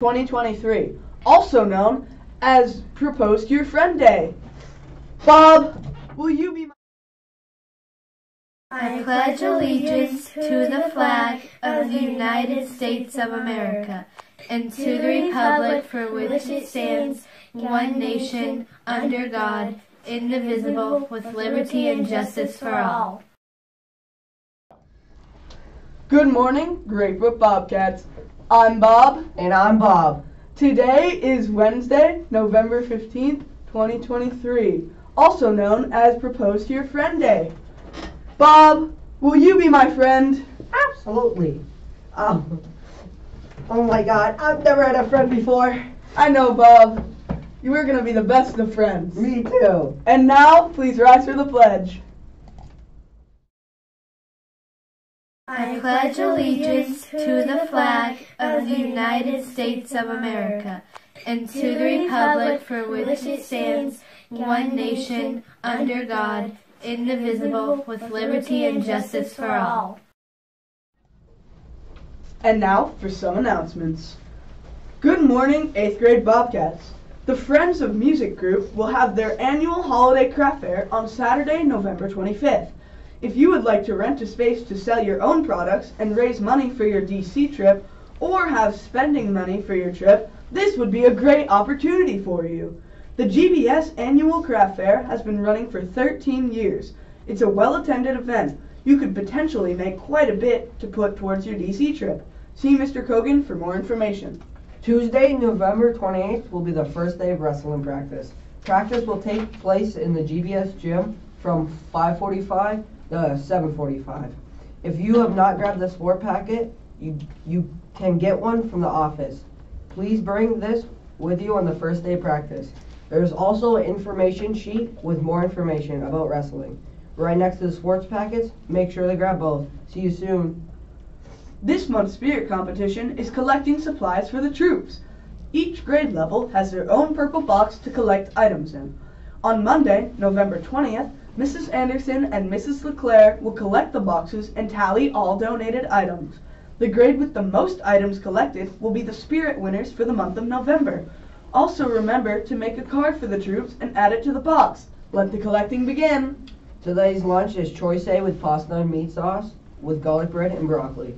2023, also known as Propose to Your Friend Day. Bob, will you be my I pledge allegiance to the flag of the United States of America and to the republic for which it stands, one nation, under God, indivisible, with liberty and justice for all. Good morning, Great Brook Bobcats. I'm Bob. And I'm Bob. Today is Wednesday, November 15th, 2023, also known as Propose to Your Friend Day. Bob, will you be my friend? Absolutely. Um, oh my god, I've never had a friend before. I know, Bob. You are going to be the best of friends. Me too. And now, please rise for the pledge. I pledge allegiance to the flag of the United States of America and to the republic for which it stands, one nation, under God, indivisible, with liberty and justice for all. And now for some announcements. Good morning, 8th grade Bobcats. The Friends of Music group will have their annual holiday craft fair on Saturday, November 25th. If you would like to rent a space to sell your own products and raise money for your DC trip, or have spending money for your trip, this would be a great opportunity for you. The GBS annual craft fair has been running for 13 years. It's a well attended event. You could potentially make quite a bit to put towards your DC trip. See Mr. Kogan for more information. Tuesday, November 28th will be the first day of wrestling practice. Practice will take place in the GBS gym from 5:45 Uh, to 7:45. If you have not grabbed the sport packet, you you can get one from the office. Please bring this with you on the first day of practice. There's also an information sheet with more information about wrestling. Right next to the sports packets, make sure to grab both. See you soon. This month's spirit competition is collecting supplies for the troops. Each grade level has their own purple box to collect items in. On Monday, November 20th, Mrs. Anderson and Mrs. LeClaire will collect the boxes and tally all donated items. The grade with the most items collected will be the spirit winners for the month of November. Also remember to make a card for the troops and add it to the box. Let the collecting begin. Today's lunch is choice A with pasta and meat sauce with garlic bread and broccoli.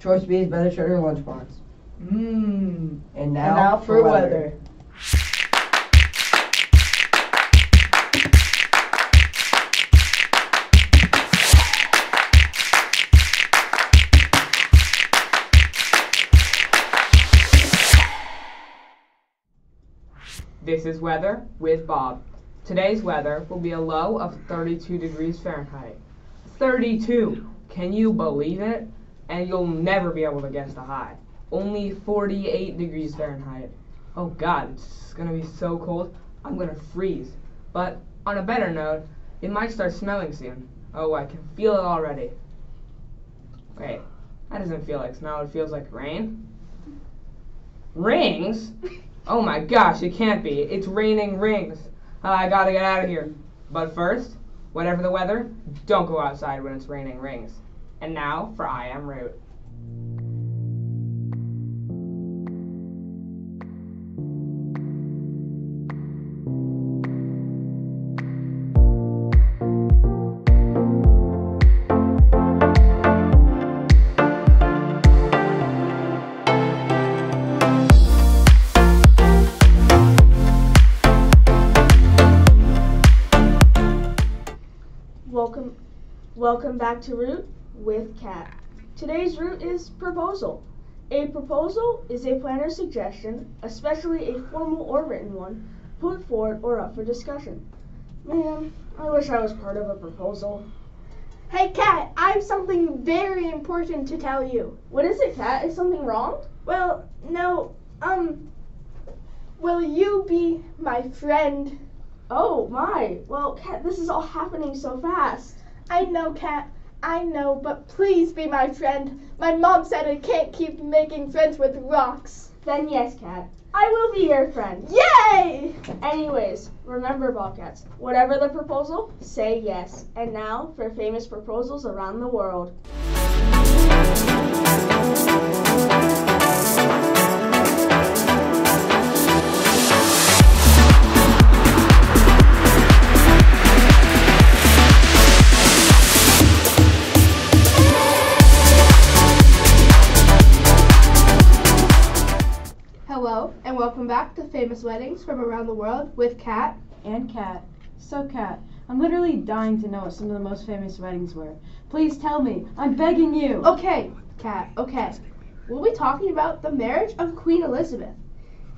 Choice B is better cheddar lunchbox. Mmm. And now, And now for weather. This is weather with Bob. Today's weather will be a low of 32 degrees Fahrenheit. 32! Can you believe it? And you'll never be able to guess the high. Only 48 degrees Fahrenheit. Oh god, it's gonna be so cold. I'm gonna freeze. But on a better note, it might start snowing soon. Oh, I can feel it already. Wait, that doesn't feel like snow, it feels like rain. Rings? Oh my gosh, it can't be. It's raining rings. I gotta get out of here. But first, whatever the weather, don't go outside when it's raining rings. And now for I Am Root. Welcome, welcome back to Root with Kat. Today's root is proposal. A proposal is a planner's suggestion, especially a formal or written one, put forward or up for discussion. Man, I wish I was part of a proposal. Hey, Kat, I have something very important to tell you. What is it, Kat? Is something wrong? Well, no, um, will you be my friend? Oh my. Well, Kat, this is all happening so fast. I know, Kat, I know, but please be my friend. My mom said I can't keep making friends with rocks. Then yes, Kat. I will be your friend. Yay! Anyways, remember, Bobcats, whatever the proposal, say yes. And now for famous proposals around the world. Hello, and welcome back to Famous Weddings from Around the World with Kat. and Kat. So, Kat, I'm literally dying to know what some of the most famous weddings were. Please tell me. I'm begging you. Okay, Kat, okay. We'll be talking about the marriage of Queen Elizabeth.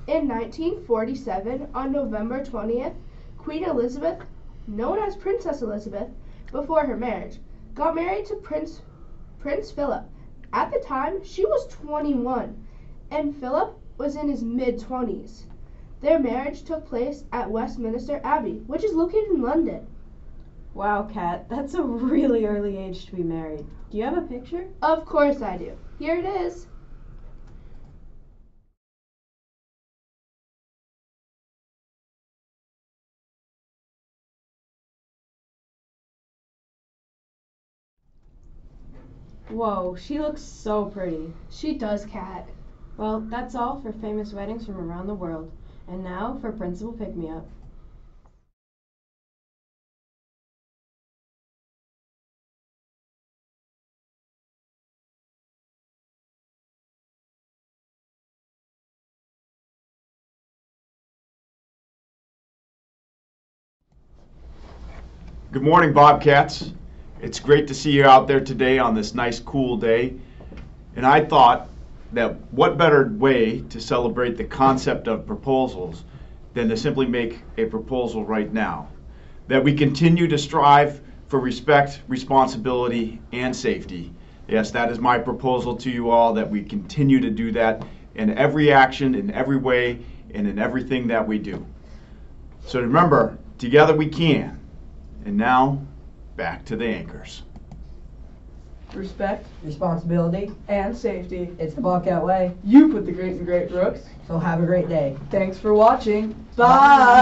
In 1947, on November 20th, Queen Elizabeth, known as Princess Elizabeth, before her marriage, got married to Prince Prince Philip. At the time, she was 21, and Philip was in his mid 20s. Their marriage took place at Westminster Abbey, which is located in London. Wow, Kat, that's a really early age to be married. Do you have a picture? Of course I do. Here it is. Whoa, she looks so pretty. She does, Kat. Well, that's all for famous weddings from around the world. And now for Principal Pick Me Up. Good morning, Bobcats. It's great to see you out there today on this nice, cool day. And I thought that what better way to celebrate the concept of proposals than to simply make a proposal right now? That we continue to strive for respect, responsibility, and safety. Yes, that is my proposal to you all that we continue to do that in every action, in every way, and in everything that we do. So remember, together we can. And now, back to the anchors. Respect Responsibility, and safety. it's the Bobcat way. You put the great in Great Brooks. So have a great day. Thanks for watching. Bye.